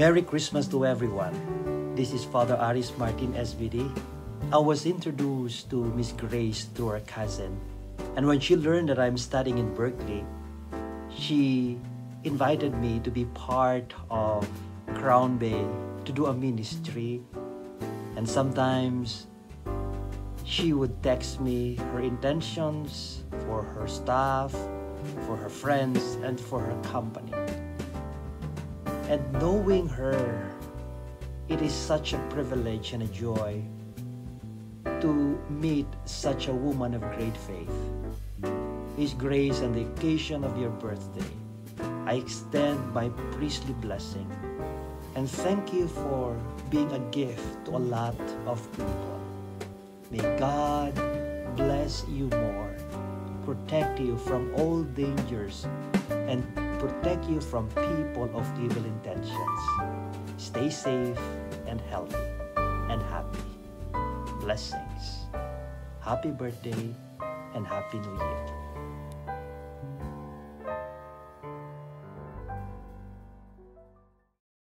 Merry Christmas to everyone. This is Father Aris Martin SVD. I was introduced to Miss Grace through her cousin. And when she learned that I'm studying in Berkeley, she invited me to be part of Crown Bay to do a ministry. And sometimes she would text me her intentions for her staff, for her friends, and for her company. And knowing her, it is such a privilege and a joy to meet such a woman of great faith. His grace on the occasion of your birthday, I extend my priestly blessing and thank you for being a gift to a lot of people. May God bless you more, protect you from all dangers, and protect you from people of evil intentions. Stay safe and healthy and happy. Blessings. Happy birthday and Happy New Year.